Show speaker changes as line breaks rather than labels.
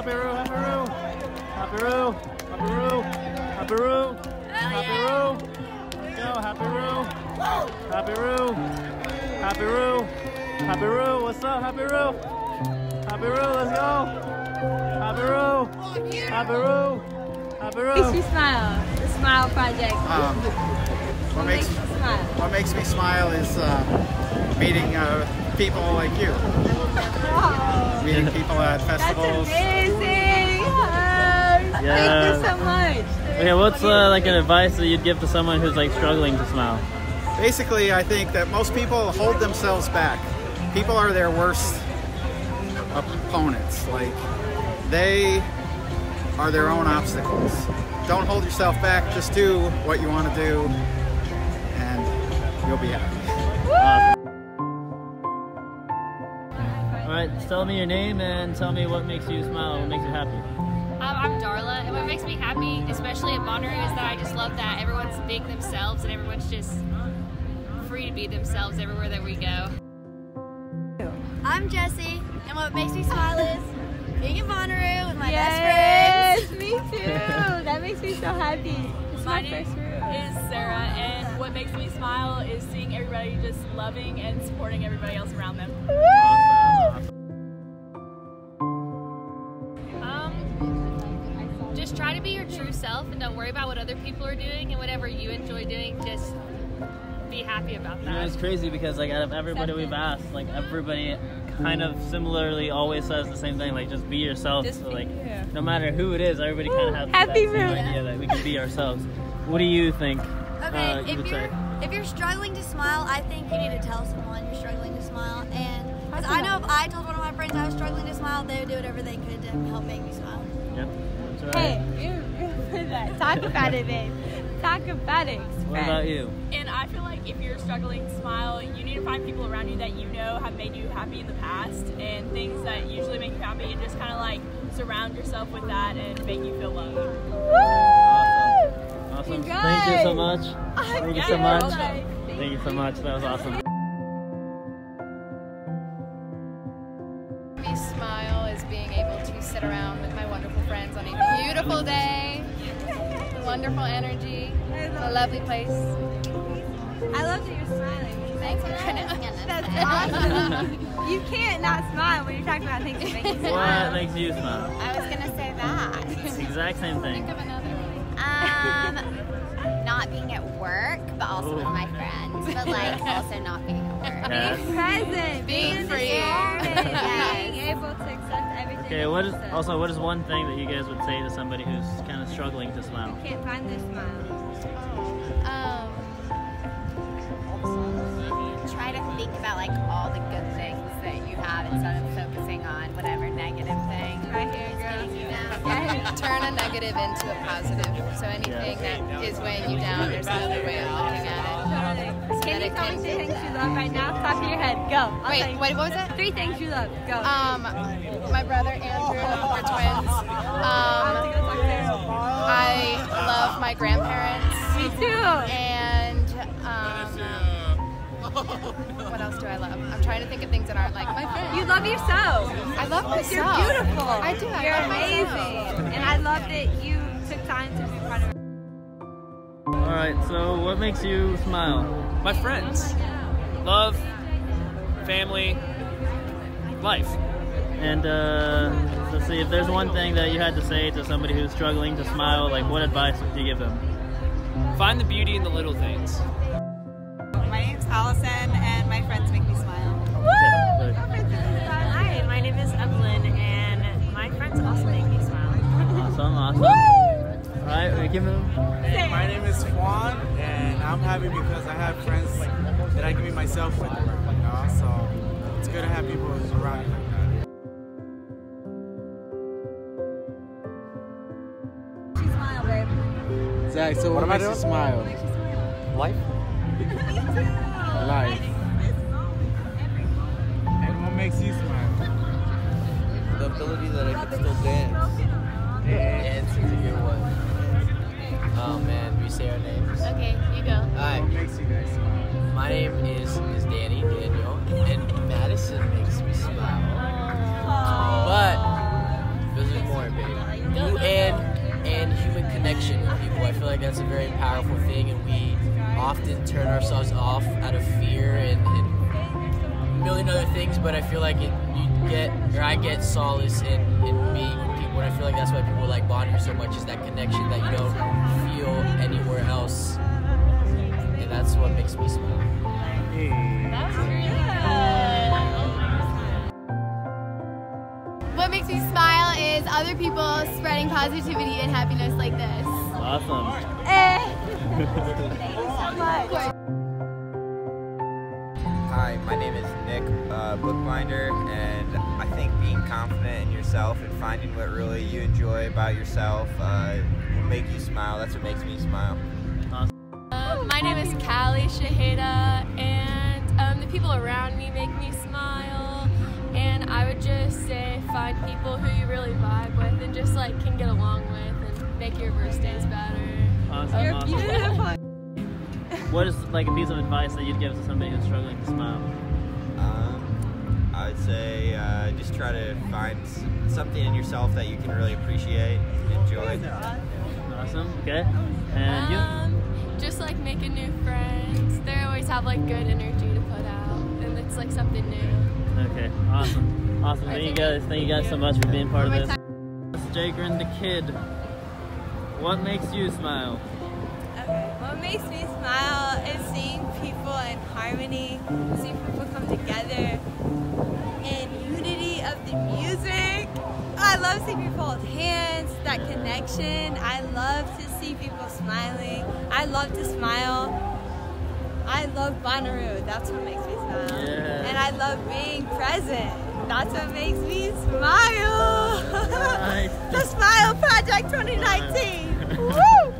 Happy roo, Happy Roo, Happy Roo. Happy roo, happy room, happy room, go, Happy Roo, Happy Roo, Happy Roo, Happy Roo. What's up, Happy Roo? Happy Roo, let's go. Happy Roo, Happy Roo, Happy
Makes
Roo.
you smile. The Smile Project.
Um, what makes
you smile?
what makes me smile is uh, meeting uh, people like you,
Wow.
meeting people at
That's
festivals.
Amazing. Hugs. Thank
Yeah.
you so much.
Okay, what's uh, like an advice that you'd give to someone who's like struggling to smile?
Basically, I think that most people hold themselves back. People are their worst opponents. Like they are their own obstacles. Don't hold yourself back. Just do what you want to do, and you'll be happy.
All right, tell me your name and tell me what makes you smile, what makes you happy.
Um, I'm Darla, and what makes me happy, especially at Bonnaroo, is that I just love that everyone's being themselves and everyone's just free to be themselves everywhere that we go.
I'm Jessie, and what makes me smile is being in Bonnaroo with my
yes,
best friends.
me too. That makes me so happy. It's my,
My name
first room.
is Sarah, and what makes me smile is seeing everybody just loving and supporting everybody else around them.
Just try to be your true self and don't worry about what other people are doing and whatever you enjoy doing, just be happy about that.
You know,
that.
it's crazy because like out of everybody we've asked, like everybody kind of similarly always says the same thing, like just be yourself.
Just
so, like
you.
no matter who it is, everybody kind of has
Happy
that same
room.
idea that we can be ourselves. What do you think?
Okay,
uh, you
if
would
you're
say?
if you're struggling to smile, I think you need to tell someone you're struggling to smile. And because I know if I told one of my friends I was struggling to smile, they would do whatever they could to help make me smile.
Yep. That's right.
Hey, you, you that. Talk about it, babe. Talk about it.
What about you?
And I feel like if you're struggling smile, you need to find people around you that you know have made you happy in the past and things that usually make you happy and just kind of like surround yourself with that and make you feel loved.
Awesome. Awesome. Thank you so
guys.
much. Thank you so much.
welcome.
Thank you so much. That was awesome.
me smile is being able to sit around with my wonderful friends on a beautiful day. Wonderful energy. A lovely place.
I love that you're smiling.
Thanks for
That's awesome. you can't not smile when you're talking about things that make you smile.
What
smile.
makes you smile?
I was gonna say that.
It's the exact same thing.
Think of another one.
Um, not being at work, but also with my friends. But like also not being at work.
Yes.
Being present, being in the
free.
Okay,
that
what
you
is
said.
also what is one thing that you guys would say to somebody who's kind of struggling to smile?
can't find their smile.
Um,
Try to think about like all the good things that you have instead of focusing on whatever negative thing.
Right here, girl.
you down.
Turn a negative into a positive. So anything that is weighing you down, there's another way of looking at
Totally. Can you tell
it
me three things you love right now? Top of your head. Go. I'll
Wait, wait, what was that?
Three things you love. Go.
Um, my brother Andrew, we're twins. Um, I love my grandparents.
Me too.
And what else do I love? I'm trying to think of things that aren't like my friends.
You love yourself.
I love myself.
You're beautiful.
I do. I
You're
love
amazing.
myself.
And I love that you took time to be part of.
All right. So what makes you smile?
My friends. Love, family, life.
And uh, let's see if there's one thing that you had to say to somebody who's struggling to smile. Like, what advice would you give them?
Find the beauty in the little things.
My Allison, and my friends make me smile.
Okay,
Hi, my name is Evelyn, and my friends also make me smile.
Awesome. Awesome. Woo! All right. We give them.
My name is Juan, and I'm happy because I have friends that I can be myself with. You know, so it's good to have people around you like that.
She smile, babe.
Zach, so what, makes you smile?
Life.
Life. And what makes you smile?
The ability that I can still dance. Dance is a good one. Oh man, we say our names.
Okay, you go.
Alright.
What makes you guys smile?
My name is is Danny Daniel, and Madison makes me smile. Turn ourselves off out of fear and, and a million other things. But I feel like it, you get, or I get solace in, in being people, and I feel like that's why people like Bonnaroo so much is that connection that you don't feel anywhere else, and that's what makes me smile.
What makes me smile is other people spreading positivity and happiness like this.
Awesome. Hey!
Hi, my name is Nick, uh, bookbinder, and I think being confident in yourself and finding what really you enjoy about yourself uh, will make you smile. That's what makes me smile.
Uh, my name is Callie Shaheda, and um, the people around me make me smile. And I would just say find people who you really vibe with and just like can get along with and make your birthdays better.
Awesome,
You're
awesome.
beautiful.
What is like a piece of advice that you'd give to somebody who's struggling to smile?
Um, I'd say uh, just try to find something in yourself that you can really appreciate, enjoy.
Awesome. Okay. And you?
Um, just like making new friends. They always have like good energy to put out, and it's like something new.
Okay. Awesome. Awesome. Thank you guys. Thank you guys so much for being part of this.
more
This is Jagrin the kid. What makes you smile?
Okay, what makes me smile is seeing people in harmony, seeing people come together in unity of the music. I love seeing people hold hands, that connection. I love to see people smiling. I love to smile. I love Bonnaroo. That's what makes me smile.
Yeah.
And I love being present. That's what makes me smile.
Nice.
the Smile Project 2019. Woo!